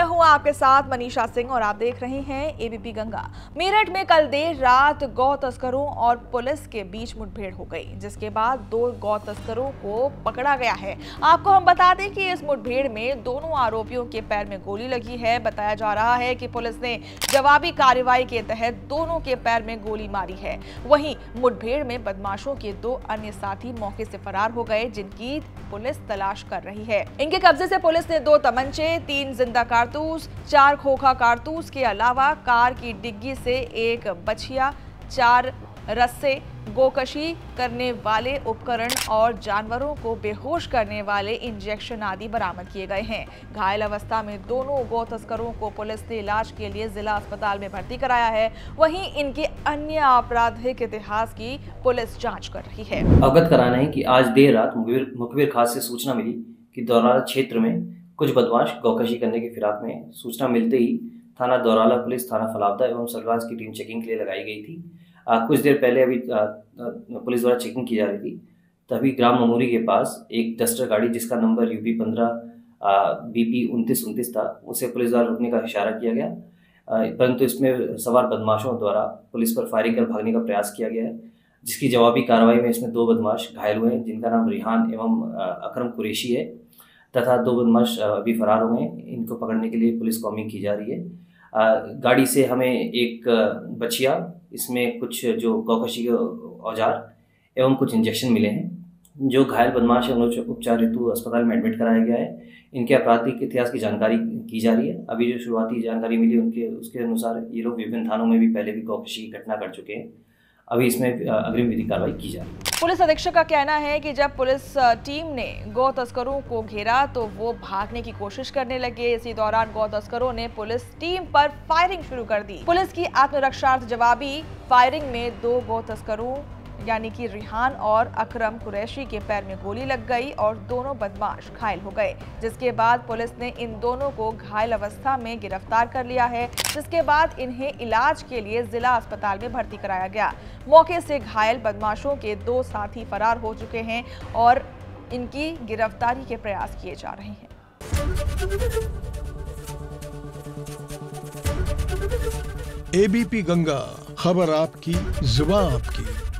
हूँ आपके साथ मनीषा सिंह और आप देख रहे हैं एबीपी गंगा। मेरठ में कल देर रात गौ तस्करों और पुलिस के बीच मुठभेड़ हो गई, जिसके बाद दो गौ तस्करों को पकड़ा गया है। आपको हम बता दें कि इस मुठभेड़ में दोनों आरोपियों के पैर में गोली लगी है। बताया जा रहा है कि पुलिस ने जवाबी कार्रवाई के तहत दोनों के पैर में गोली मारी है। वहीं मुठभेड़ में बदमाशों के दो अन्य साथी मौके से फरार हो गए, जिनकी पुलिस तलाश कर रही है। इनके कब्जे से पुलिस ने दो तमंचे, तीन ज़िंदा कारतूस, चार खोखा कारतूस के अलावा कार की डिग्गी से एक बछिया, चार रस्से, गोकशी करने वाले उपकरण और जानवरों को बेहोश करने वाले इंजेक्शन आदि बरामद किए गए हैं। घायल अवस्था में दोनों गौ तस्करों को पुलिस ने इलाज के लिए जिला अस्पताल में भर्ती कराया है। वहीं इनके अन्य आपराधिक इतिहास की पुलिस जाँच कर रही है। अवगत कराना है कि आज देर रात मुखबिर खास से सूचना मिली कि दौराला क्षेत्र में कुछ बदमाश गौकशी करने की फिराक में सूचना मिलते ही थाना दौराला पुलिस थाना फलावदा एवं सलवास की टीम चेकिंग के लिए लगाई गई थी। आ, कुछ देर पहले अभी आ, पुलिस द्वारा चेकिंग की जा रही थी। तभी ग्राम ममूरी के पास एक डस्टर गाड़ी जिसका नंबर यूपी पंद्रह बी पी उनतीस उनतीस था उसे पुलिस द्वारा रुकने का इशारा किया गया। परंतु इसमें सवार बदमाशों द्वारा पुलिस पर फायरिंग कर भागने का प्रयास किया गया है जिसकी जवाबी कार्रवाई में इसमें दो बदमाश घायल हुए हैं जिनका नाम रिहान एवं अकरम कुरेशी है। तथा दो बदमाश अभी फरार हो गए। इनको पकड़ने के लिए पुलिस कॉमिंग की जा रही है। गाड़ी से हमें एक बछिया, इसमें कुछ जो गौकशी के औज़ार एवं कुछ इंजेक्शन मिले हैं, जो घायल बदमाश है उन्हें उपचार हेतु अस्पताल में एडमिट कराया गया है। इनके आपराधिक इतिहास की जानकारी की जा रही है। अभी जो शुरुआती जानकारी मिली उनके, उसके अनुसार ये लोग विभिन्न थानों में भी पहले भी गौकशी की घटना कर चुके हैं। अभी इसमें अग्रिम विधि कार्रवाई की जा रही है। पुलिस अधीक्षक का कहना है कि जब पुलिस टीम ने गौ तस्करों को घेरा तो वो भागने की कोशिश करने लगे। इसी दौरान गौ तस्करों ने पुलिस टीम पर फायरिंग शुरू कर दी। पुलिस की आत्मरक्षार्थ जवाबी, फायरिंग में दो गौ तस्करों यानी कि रिहान और अकरम कुरैशी के पैर में गोली लग गई और दोनों बदमाश घायल हो गए, जिसके बाद पुलिस ने इन दोनों को घायल अवस्था में गिरफ़्तार कर लिया है, जिसके बाद इन्हें इलाज के लिए जिला अस्पताल में भर्ती कराया गया। मौके से घायल बदमाशों के दो साथी फरार हो चुके हैं और इनकी गिरफ्तारी के प्रयास किए जा रहे हैं। एबीपी गंगा, खबर आपकी, जुबा आपकी।